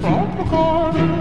from the corner